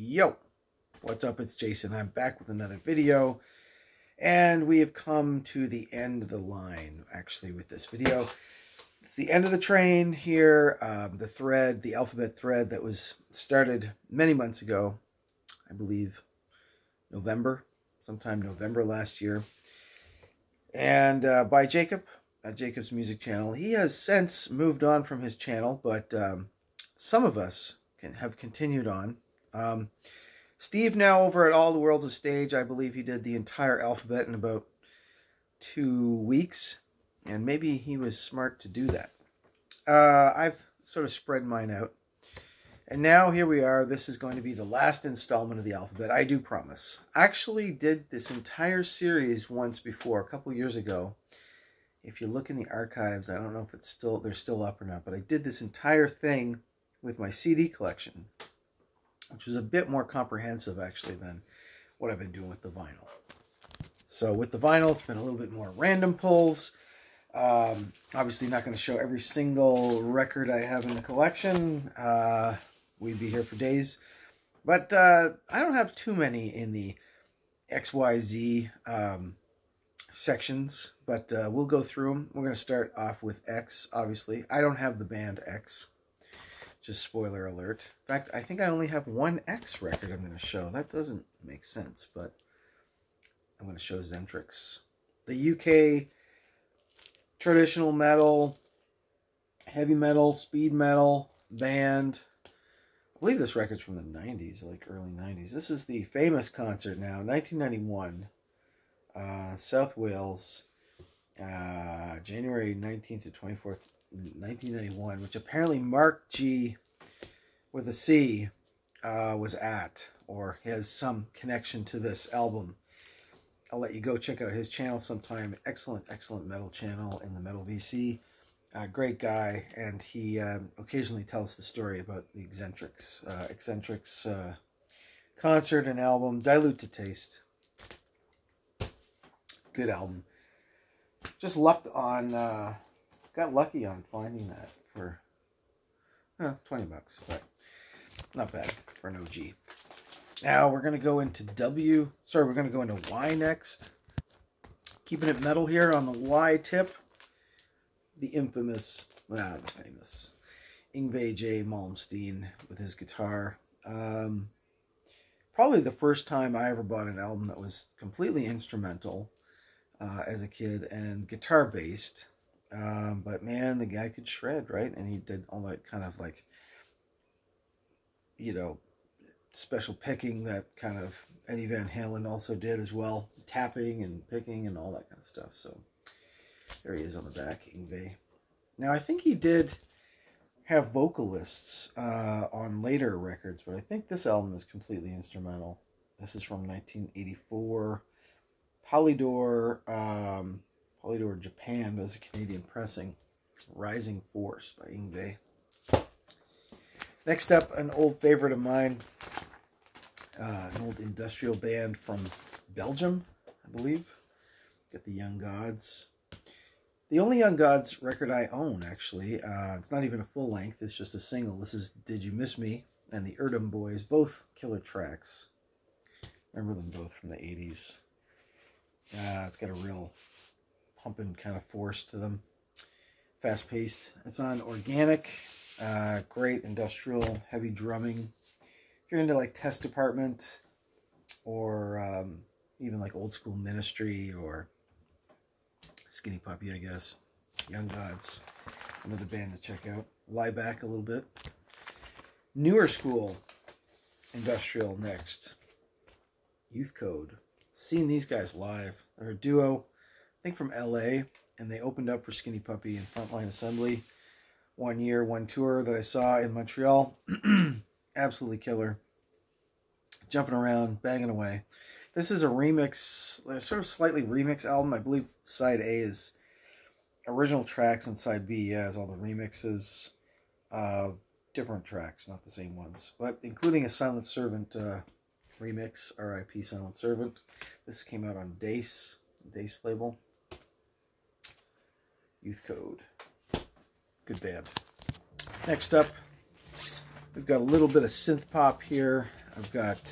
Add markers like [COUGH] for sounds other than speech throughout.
Yo, what's up? It's Jason. I'm back with another video. And we have come to the end of the line, actually, with this video. It's the end of the train here. Um, the thread, the alphabet thread that was started many months ago. I believe November, sometime November last year. And uh, by Jacob, at Jacob's Music Channel. He has since moved on from his channel, but um, some of us can have continued on. Um, Steve now over at All the Worlds of Stage, I believe he did the entire alphabet in about two weeks, and maybe he was smart to do that. Uh, I've sort of spread mine out. And now here we are. This is going to be the last installment of the alphabet. I do promise. I actually did this entire series once before, a couple years ago. If you look in the archives, I don't know if it's still they're still up or not, but I did this entire thing with my CD collection which is a bit more comprehensive actually than what I've been doing with the vinyl. So with the vinyl, it's been a little bit more random pulls. Um, obviously not going to show every single record I have in the collection. Uh, we'd be here for days. But uh, I don't have too many in the XYZ um, sections, but uh, we'll go through them. We're going to start off with X, obviously. I don't have the band X. Just spoiler alert. In fact, I think I only have one X record I'm going to show. That doesn't make sense, but I'm going to show Xentrix. The UK traditional metal, heavy metal, speed metal band. I believe this record's from the 90s, like early 90s. This is the famous concert now, 1991, uh, South Wales, uh, January 19th to 24th, 1991, which apparently Mark G with a C uh, was at or has some connection to this album. I'll let you go check out his channel sometime. Excellent, excellent metal channel in the Metal VC. Uh, great guy, and he um, occasionally tells the story about the Xentrix, uh, Xentrix uh, concert and album, Dilute to Taste. Good album. Just lucked on uh, Got lucky on finding that for uh, 20 bucks, but not bad for an OG. Now we're going to go into W. Sorry, we're going to go into Y next. Keeping it metal here on the Y tip. The infamous, ah, the famous Yngwie J. Malmsteen with his guitar. Um, probably the first time I ever bought an album that was completely instrumental uh, as a kid and guitar based. Um, but man, the guy could shred, right? And he did all that kind of like, you know, special picking that kind of Eddie Van Halen also did as well. Tapping and picking and all that kind of stuff. So there he is on the back, Yngwie. Now, I think he did have vocalists uh, on later records, but I think this album is completely instrumental. This is from 1984. Polydor, um, Polydor Japan does a Canadian pressing. Rising Force by Yngwie. Next up, an old favorite of mine. Uh, an old industrial band from Belgium, I believe. Got the Young Gods. The only Young Gods record I own, actually. Uh, it's not even a full length. It's just a single. This is Did You Miss Me? And the Erdem Boys. Both killer tracks. Remember them both from the 80s. Uh, it's got a real pumping kind of force to them. Fast paced. It's on organic. Uh, great industrial, heavy drumming. If you're into like Test Department or um, even like old school ministry or Skinny Puppy, I guess. Young Gods. Another band to check out. Lie back a little bit. Newer school industrial next. Youth Code. Seen these guys live. They're a duo. Think from LA, and they opened up for Skinny Puppy and Frontline Assembly one year, one tour that I saw in Montreal. [CLEARS THROAT] Absolutely killer. Jumping around, banging away. This is a remix, a sort of slightly remix album. I believe side A is original tracks, and side B has all the remixes of different tracks, not the same ones, but including a Silent Servant uh, remix, RIP Silent Servant. This came out on Dais, Dais label. Youth Code. Good band. Next up, We've got a little bit of synth pop here. I've got,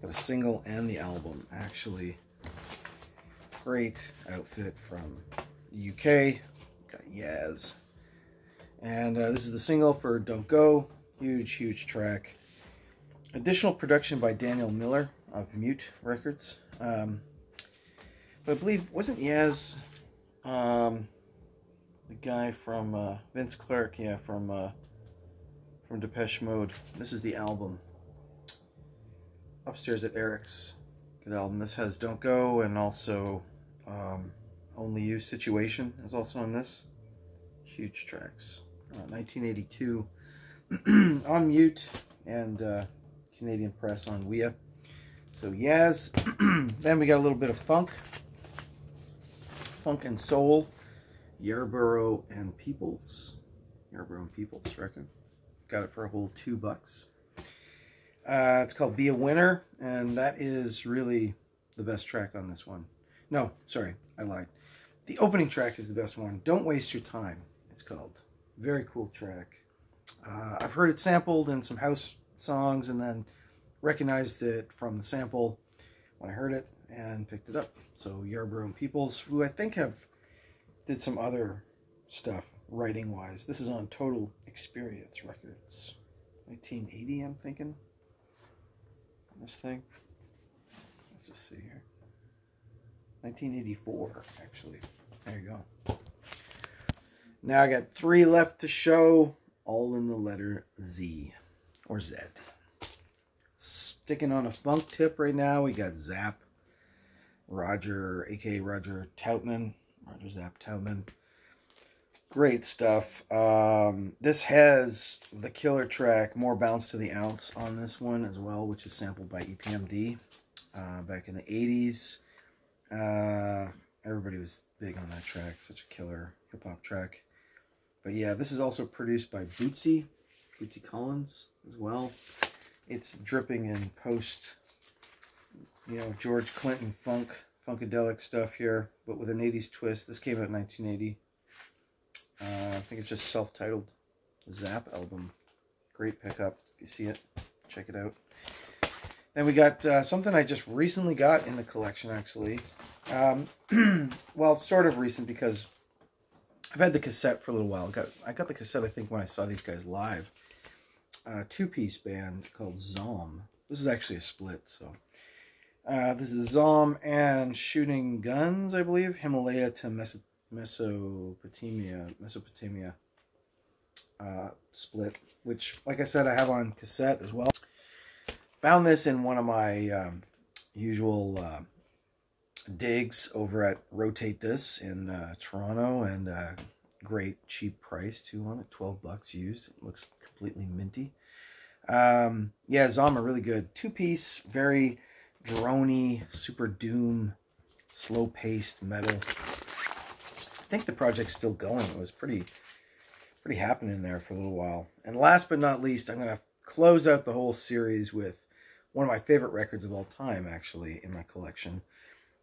got a single and the album, actually. Great outfit from the UK. Got Yaz. And uh, this is the single for Don't Go. Huge, huge track. Additional production by Daniel Miller of Mute Records. Um, but I believe, wasn't Yaz um, the guy from uh, Vince Clarke? Yeah, from uh, from Depeche Mode. This is the album. Upstairs at Eric's. Good album. This has Don't Go and also um, Only You Situation is also on this. Huge tracks. Uh, 1982 [CLEARS THROAT] on mute and uh, Canadian Press on WIA. So Yaz. [CLEARS THROAT] then we got a little bit of funk. Funk and Soul. Yarborough and Peoples. Yarborough and Peoples reckon. Got it for a whole two bucks. Uh, it's called Be a Winner, and that is really the best track on this one. No, sorry, I lied. The opening track is the best one. Don't Waste Your Time, it's called. Very cool track. Uh, I've heard it sampled in some house songs and then recognized it from the sample when I heard it and picked it up. So Yarborough and Peoples, who I think have did some other stuff writing wise. This is on Total Experience Records. 1980, I'm thinking. This thing. Let's just see here. 1984, actually. There you go. Now I got three left to show, all in the letter Z or Z. Sticking on a funk tip right now, we got Zap, Roger, aka Roger Troutman, Roger Zap Troutman. Great stuff. Um, this has the killer track, More Bounce to the Ounce, on this one as well, which is sampled by EPMD uh, back in the 80s. Uh, everybody was big on that track. Such a killer hip-hop track. But yeah, this is also produced by Bootsy, Bootsy Collins as well. It's dripping in post, you know, George Clinton funk, funkadelic stuff here, but with an 80s twist. This came out in 1980. Uh, I think it's just self-titled Zap album. Great pickup. If you see it, check it out. Then we got uh, something I just recently got in the collection, actually. Um, [CLEARS THROAT] well, sort of recent because I've had the cassette for a little while. I got, I got the cassette, I think, when I saw these guys live. A two-piece band called Zaum. This is actually a split, so... Uh, this is Zaum and Shooting Guns, I believe. Himalaya to Meso Mesopotamia. Mesopotamia uh, split, which, like I said, I have on cassette as well. Found this in one of my um, usual uh, digs over at Rotate This in uh, Toronto, and uh, great cheap price too on it, 12 bucks used. It looks completely minty. Um, yeah, Zaum, really good. Two-piece, very drony, super doom, slow-paced metal. I think the project's still going. It was pretty, pretty happening there for a little while. And last but not least, I'm going to close out the whole series with one of my favorite records of all time, actually, in my collection.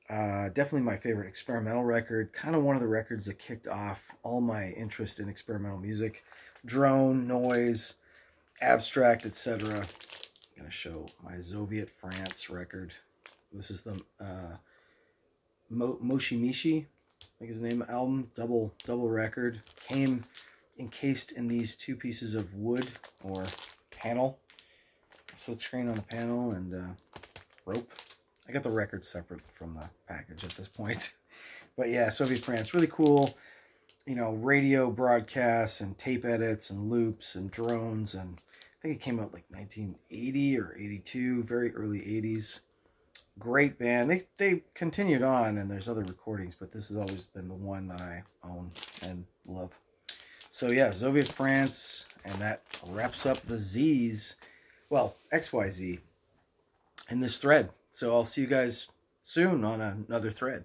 Uh, definitely my favorite experimental record. Kind of one of the records that kicked off all my interest in experimental music. Drone, noise, abstract, etc. Going to show my Zoviet France record. This is the uh, Mo Moshi Mishi, I think his name, album, double, double record. Came encased in these two pieces of wood or panel silk screen on the panel and uh, rope. I got the record separate from the package at this point. [LAUGHS] But yeah, Zoviet France, really cool. You know, radio broadcasts and tape edits and loops and drones. And think it came out like 1980 or 82, very early 80s. Great band. They, they continued on and there's other recordings, but this has always been the one that I own and love. So yeah, Zoviet France, and that wraps up the Z's well, XYZ in this thread. So I'll see you guys soon on another thread.